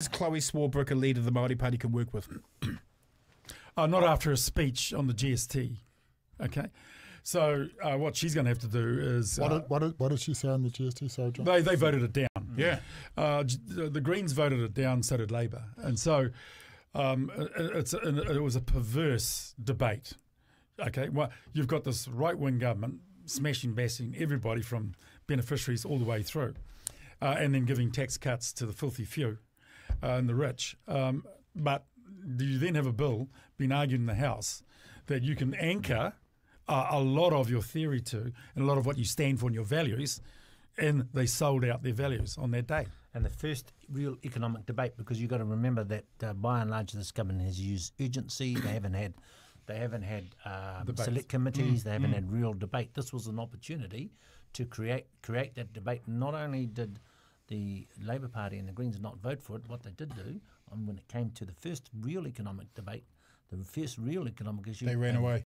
Is Chloe Swarbrick a leader the Māori Party can work with? Uh, not after a speech on the GST. Okay. So uh, what she's going to have to do is What uh, did, what, did, what did she say on the GST? Sorry, John. they they voted it down. Yeah. Uh, the the Greens voted it down, so did Labor, and so um, it, it's it was a perverse debate. Okay, well, you've got this right wing government smashing, bashing everybody from beneficiaries all the way through, uh, and then giving tax cuts to the filthy few uh, and the rich. Um, but do you then have a bill being argued in the House that you can anchor uh, a lot of your theory to and a lot of what you stand for and your values, and they sold out their values on that day. and the first real economic debate because you've got to remember that uh, by and large this government has used urgency. They haven't had they haven't had um, select committees. they haven't had real debate. This was an opportunity to create create that debate. Not only did the Labor Party and the Greens did not vote for it, what they did do, and when it came to the first real economic debate, the first real economic issue, They ran away.